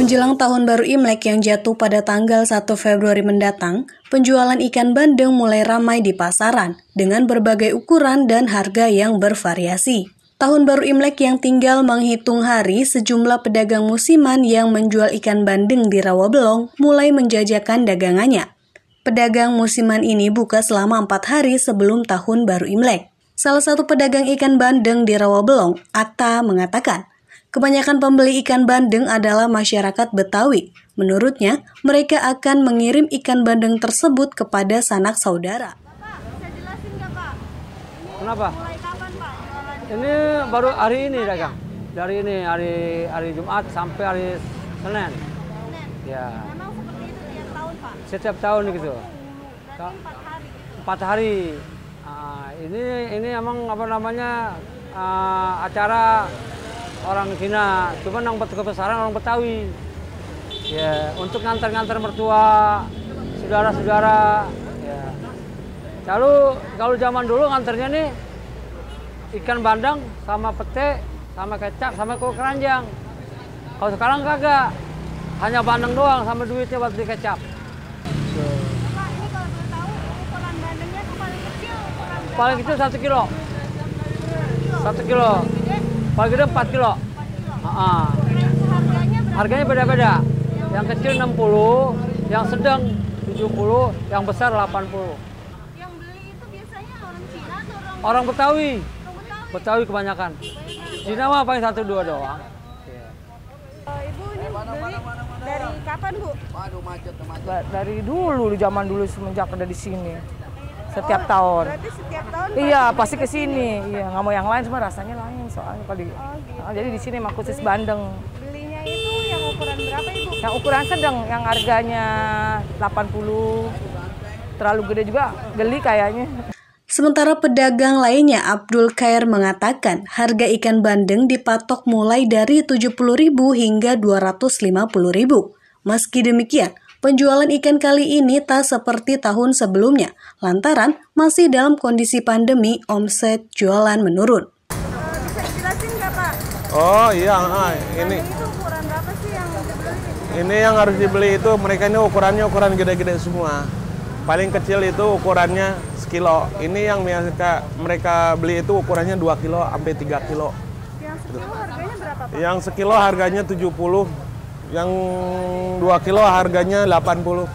Menjelang tahun baru Imlek yang jatuh pada tanggal 1 Februari mendatang, penjualan ikan bandeng mulai ramai di pasaran dengan berbagai ukuran dan harga yang bervariasi. Tahun baru Imlek yang tinggal menghitung hari, sejumlah pedagang musiman yang menjual ikan bandeng di Rawabelong mulai menjajakan dagangannya. Pedagang musiman ini buka selama empat hari sebelum tahun baru Imlek. Salah satu pedagang ikan bandeng di Rawabelong, Atta, mengatakan, Kebanyakan pembeli ikan bandeng adalah masyarakat Betawi. Menurutnya, mereka akan mengirim ikan bandeng tersebut kepada sanak saudara. Pak, bisa jelasin nggak Pak? Kenapa? Mulai kapan Pak? Ini baru hari ini dagang. Dari ini hari hari Jumat sampai hari Senin. Senin. Ya, Memang seperti itu tiap tahun Pak? setiap tahun gitu. Berarti empat hari. Empat hari. Ah, ini ini emang apa namanya ah, acara orang Cina, cuman yang kebesaran orang Betawi. Ya, untuk ngantar-ngantar mertua, saudara-saudara. Ya. Lalu kalau zaman dulu nganternya nih ikan bandeng sama pete, sama kecap, sama kue keranjang. Kalau sekarang kagak, hanya bandeng doang sama duitnya buat beli kecap. Tuh. Pak, ini kalau tahu ukuran bandengnya paling kecil ukuran? Paling kecil satu kilo. Satu kilo. Gede, Paling gede 4 kilo. 4 kilo. Ah, Yang harganya berapa? Harganya beda-beda. Yang kecil 60, yang sedang 70, yang besar 80. Yang beli itu biasanya orang Cina atau orang, Orang Betawi, orang Betawi? Betawi kebanyakan. Cina mah paling satu dua doang. Iya. Eh, Ibu ini beli dari kapan Bu? Ba- dari dulu zaman dulu semenjak ada di sini setiap tahun. Berarti setiap tahun iya pasti ke sini iya nggak mau yang lain cuma rasanya lain soalnya kalau di Ah, jadi di sini emang khusus bandeng. Belinya itu yang ukuran berapa Ibu? yang ukuran sedang yang harganya 80 terlalu gede juga geli kayaknya. Sementara pedagang lainnya, Abdul Khair mengatakan harga ikan bandeng dipatok mulai dari 70.000 hingga 250.000. Meski demikian, penjualan ikan kali ini tak seperti tahun sebelumnya, lantaran masih dalam kondisi pandemi, omset jualan menurun. Bisa dijelasin nggak Pak? Oh iya, ini itu ukuran berapa sih yang dibeli? ini yang harus dibeli itu mereka ini ukurannya ukuran gede-gede semua. Paling kecil itu ukurannya sekilo. Ini yang mereka mereka beli itu ukurannya 2 kilo sampai 3 kilo. Yang sekilo harganya berapa Pak? Yang sekilo harganya 70, yang 2 kilo harganya 80.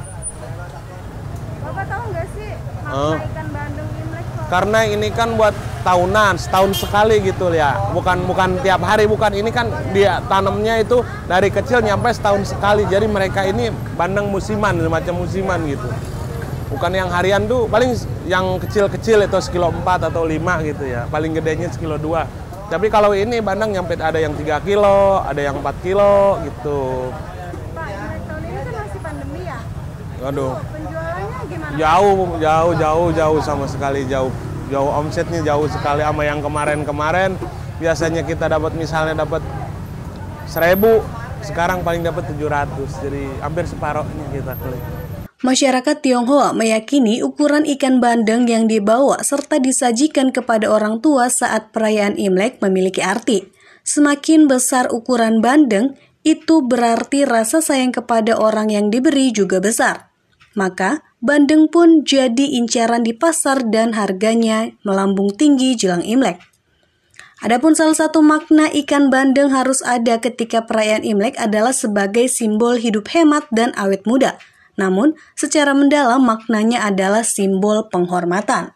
Bapak tahu nggak sih Oh. ikan bandeng Imlek? Karena ini kan buat tahunan, setahun sekali gitu ya. Bukan bukan tiap hari, bukan ini kan dia tanamnya itu dari kecil nyampe setahun sekali. Jadi mereka ini bandeng musiman, macam musiman gitu. Bukan yang harian tuh paling yang kecil-kecil itu sekilo 4 atau 5 gitu ya. Paling gedenya sekilo 2. Tapi kalau ini bandeng nyampe ada yang 3 kilo, ada yang 4 kilo gitu. Pak, tahun ini kan masih pandemi ya? Waduh. Penjualannya gimana? Jauh, jauh, jauh, jauh sama sekali jauh. Jauh omsetnya jauh sekali sama yang kemarin-kemarin. Biasanya kita dapat misalnya dapat seribu, sekarang paling dapat 700. Jadi hampir separohnya kita kali. Masyarakat Tionghoa meyakini ukuran ikan bandeng yang dibawa serta disajikan kepada orang tua saat perayaan Imlek memiliki arti. Semakin besar ukuran bandeng, itu berarti rasa sayang kepada orang yang diberi juga besar. Maka, bandeng pun jadi incaran di pasar dan harganya melambung tinggi jelang Imlek. Adapun salah satu makna ikan bandeng harus ada ketika perayaan Imlek adalah sebagai simbol hidup hemat dan awet muda. Namun, secara mendalam maknanya adalah simbol penghormatan.